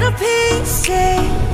little pieces eh?